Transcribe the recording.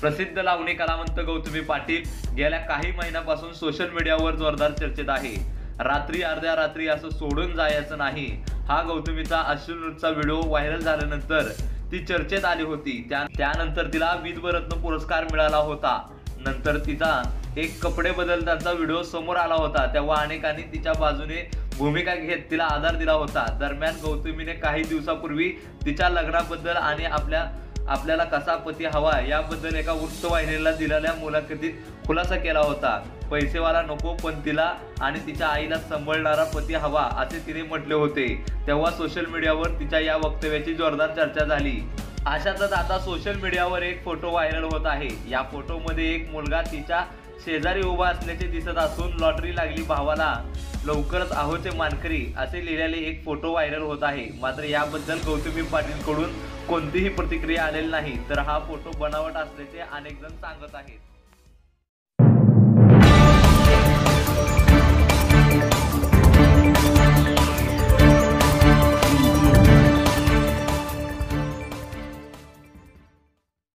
प्रसिद्ध लावणी कलावंत गौतमी पाटील गेल्या काही महिन्यापासून सोशल मीडियावर जोरदार चर्चेत आहे. रात्री अर्ध्या रात्री असं सोडून जायचं नाही. हा गौतमीचा अश्रुनृतचा व्हिडिओ व्हायरल झाल्यानंतर ती चर्चेत आली होती. त्या त्यानंतर तिला विधवरत्न पुरस्कार मिळाला होता. नंतर तिचा एक कपडे बदलताचा व्हिडिओ समोर आला होता. तेव्हा अनेकांनी तिच्या बाजूने भूमिका घेत तिला आधार दिला होता. दरम्यान गौतमीने काही दिवसापूर्वी तिच्या लग्नाबद्दल आणि आपल्या आपल्याला कसा पती हवा याबद्दल एका वृत्तवाहिनीला दिलेल्या मुलाखतीत खुलासा केला होता. पैसेवाला नको पण तिला आणि तिच्या आईला सांभाळणारा पती हवा असे तिने म्हटले होते. तेव्हा सोशल मीडियावर तिच्या या वक्तव्याची जोरदार चर्चा झाली. अशातच आता सोशल मीडियावर एक फोटो व्हायरल होत आहे. या फोटोमध्ये एक मुलगा तिच्या शेजारी उभा असल्याचे दिसत असून लॉटरी लागली भावाला. लवकरच आहोचे मानकरी असे लिहिलेले एक फोटो व्हायरल होत आहे. मात्र याबद्दल गौतमी पाटीलकडून कोणतीही प्रतिक्रिया आलेली नाही. तर हा फोटो बनावट असल्याचे अनेक जण सांगत आहेत.